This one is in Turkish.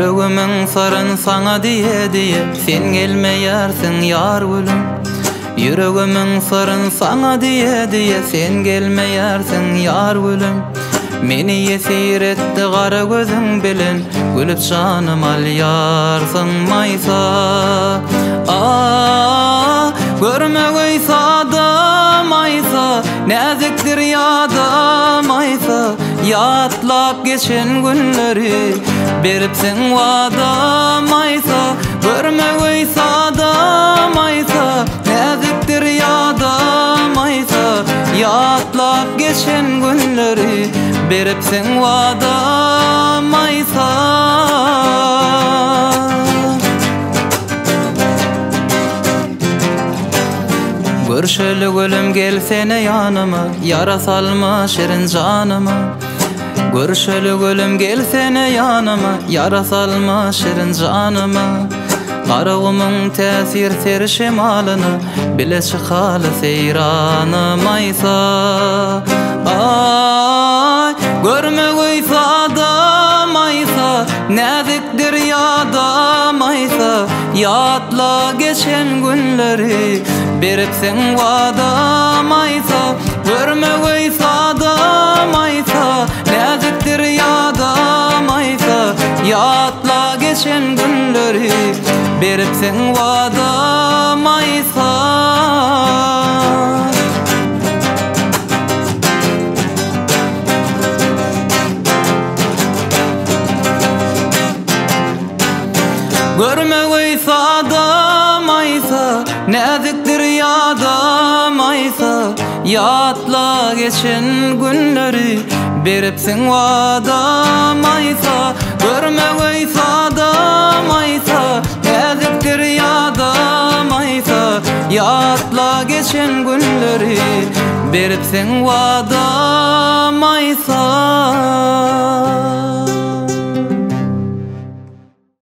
Yüreğimin sarın sana diye diye. Sen gelmeyersin yar gülüm. Yüreğimin sarın sana diye diye. Sen gelmeyersin yar gülüm. Meni yesir etti gara gözün bilen Gülüp canım al yarsın maysa. Aa, görme gıysa da maysa. Neziktir ya da maysa Yatlap geçen günleri Beripsin vada maysa Görme gıysa da maysa Neziktir ya da maysa Yatlap geçen günleri Beripsin vada maysa Görşeli gülüm gelsene yanıma Yara salma şirin canıma Görşeli gülüm gelsene yanıma Yara salma şirin canıma. Qarağımın təsir ser şemalını Bile çıkalı seyranı maysa Ay görme gıysa da maysa Nezikdir ya da maysa Yatla geçen günleri Beripsin vada maysa geçen günleri Beripsin vada maysa. Görme gıysa da maysa Neziktir ya da maysa. Yatla geçen günleri Beripsin maysa. Görme geçen günleri Beripsin vada maysa